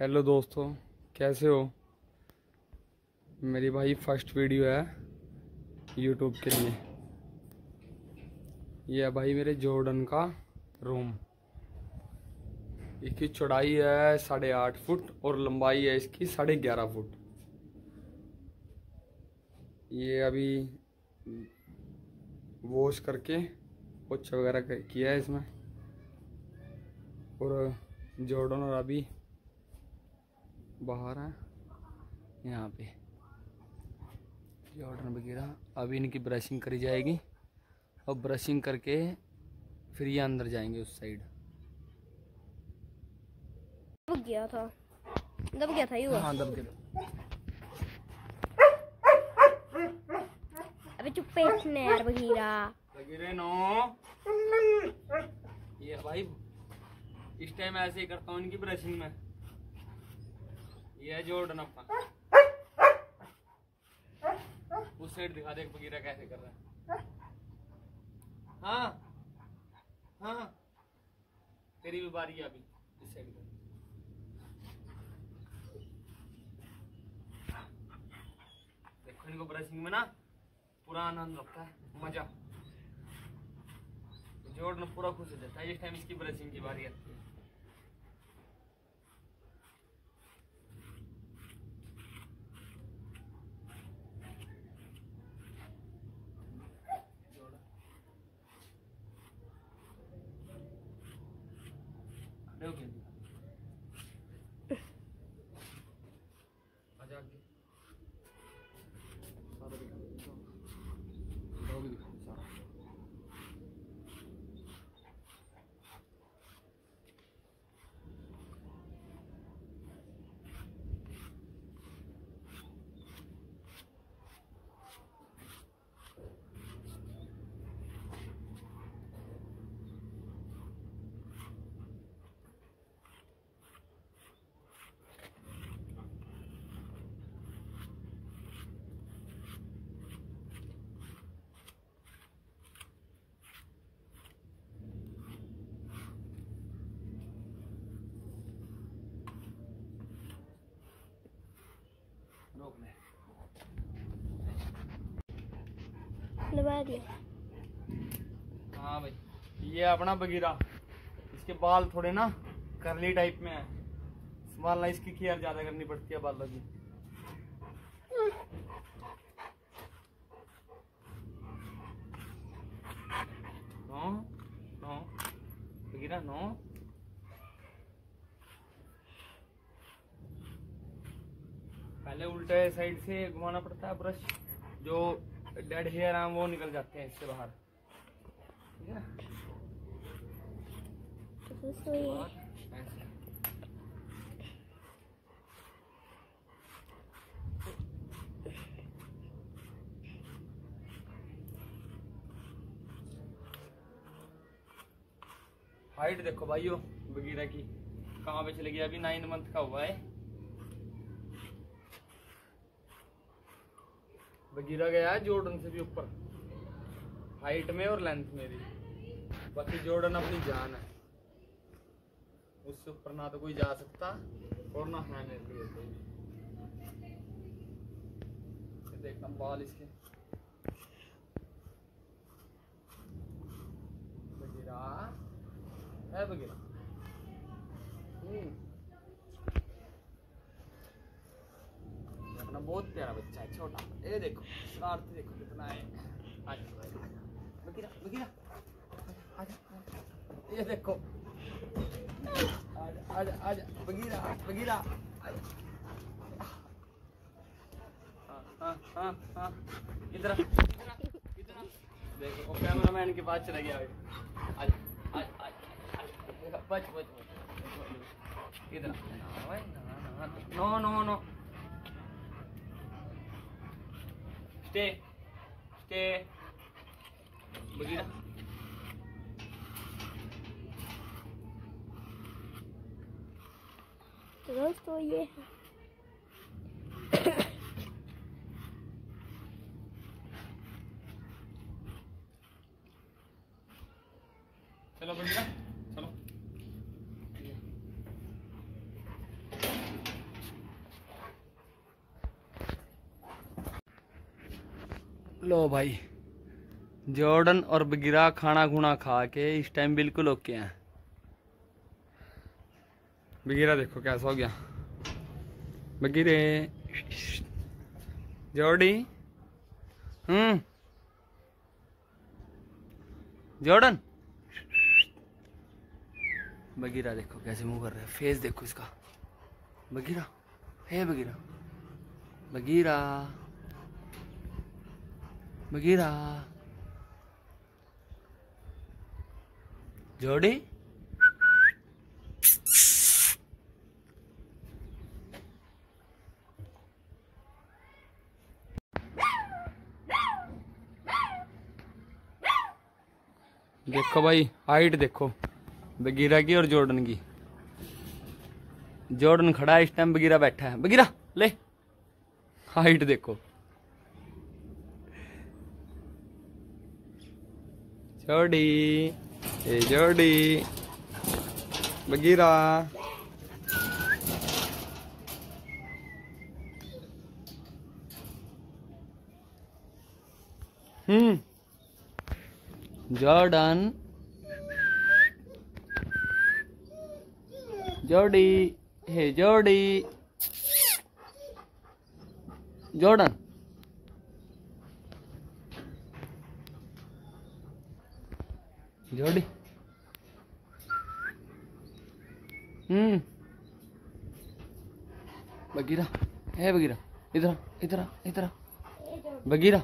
Hello दोस्तों, कैसे हो? मेरी भाई फ़र्स्ट वीडियो है यूट्यूब के लिए। यह भाई मेरे जॉर्डन का रूम इसकी चौड़ाई है साढ़े आठ फुट और लंबाई है इसकी साढ़े ग्यारह फुट। ये अभी वॉश करके पोछा वगैरह किया है इसमें। और जॉर्डन और अभी बाहर है। यहाँ पे जॉर्डन वगैरह। अभी इनकी ब्रशिंग करी जाएगी। और ब्रशिंग करके फिर ये अंदर जाएँगे उस साइड दब गया था। दब गया था ये हाँ दब के अबे चुप बैठने यार बघीरा लगे नो ये भाई इस टाइम ऐसे ही करता हूँ इनकी ब्रशिंग में। ये जॉर्डन अपना उस साइड दिखा दे बगीरा कैसे कर रहा है। हाँ हाँ। तेरी भी बारी है अभी, इस साइड पे देखो इनको ब्रशिंग में ना, पूरा आनंद लगता है, मज़ा। जॉर्डन पूरा खुश हो जाता है, इस टाइम इसकी ब्रशिंग की बारी आती है। खड़े होके आजा आगे सारा दिखा दो भी दिखा सारा रोक ले लगा दिया। हाँ भाई, ये अपना बगीरा। इसके बाल थोड़े ना करली टाइप में है। संभालना इसकी केयर ज़्यादा करनी पड़ती है बालों की। पहले उल्टे साइड से घुमाना पड़ता है ब्रश जो डेड हेयर हैं वो निकल जाते हैं इससे बाहर। हाइट देखो भाइयों, बगीरा की। कहाँ पे चले गया? अभी नाइन मंथ का हुआ है। बगीरा गया है जॉर्डन से भी ऊपर। हाइट में और लेंथ में भी। बाकी जॉर्डन अपनी जान है। उससे ऊपर ना तो कोई जा सकता और ना है मेरे लिए ये बाल इसके। बगीरा है बगीरा हम्म। ये अपना बहुत प्यारा बच्चा है छोटा। ये देखो शरारती देखो कितना है। ये देखो। आजा आजा आजा बगीरा बगीरा हाँ हाँ हाँ हाँ इधर। देखो वो कैमरामैन के पास चला गया आजा आजा आजा बच बच बच। इधर। ना ना, ना, ना। No no no stay stay Bagheera तो दोस्तों ये है चलो बगीरा लो भाई। जॉर्डन और बगिरा खाना खुना खा के इस टाइम बिल्कुल ओके हैं। बगीरा देखो कैसा हो गया। बगीरे, जॉर्डी हम्म। जॉर्डन। बगीरा देखो कैसे मुँह कर रहा है। फेस देखो इसका। बगीरा, है बगीरा। बगीरा। बगीरा जोड़ी। देखो भाई हाइट देखो। बगीरा की और जॉर्डन की। जॉर्डन खड़ा है, इस टाइम बगीरा बैठा है। बगीरा ले। हाइट देखो। जोड़ी ए जोड़ी बगीरा हम्म जॉर्डन जोड़ी हे जोड़ी जॉर्डन जोड़ी हम्म बगीरा है बगीरा इधर आ, इधर आ, इधर आ। बगीरा